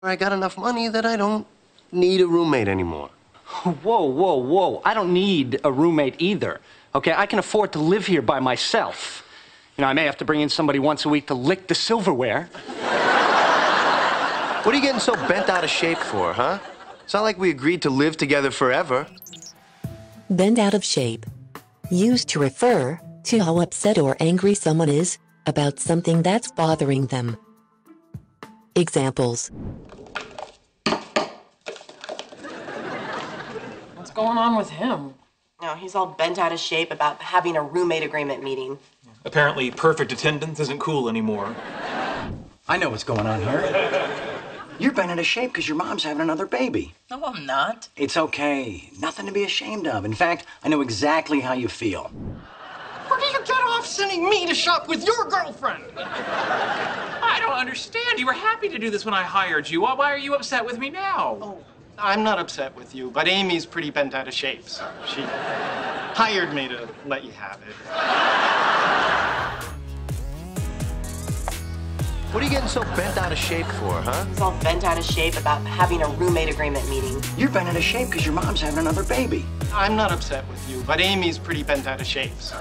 I got enough money that I don't need a roommate anymore. Whoa, whoa, whoa. I don't need a roommate either. Okay, I can afford to live here by myself. You know, I may have to bring in somebody once a week to lick the silverware. What are you getting so bent out of shape for, huh? It's not like we agreed to live together forever. Bent out of shape. Used to refer to how upset or angry someone is about something that's bothering them. Examples What's going on with him? No, he's all bent out of shape about having a roommate agreement meeting. Apparently, perfect attendance isn't cool anymore. I know what's going on here. You're bent out of shape because your mom's having another baby. No, I'm not. It's okay. Nothing to be ashamed of. In fact, I know exactly how you feel. Where do you get off sending me to shop with your girlfriend? I don't understand. You were happy to do this when I hired you. Why why are you upset with me now? Oh, I'm not upset with you, but Amy's pretty bent out of shape, so she hired me to let you have it. What are you getting so bent out of shape for, huh? He's all bent out of shape about having a roommate agreement meeting. You're bent out of shape because your mom's having another baby. I'm not upset with you, but Amy's pretty bent out of shape, so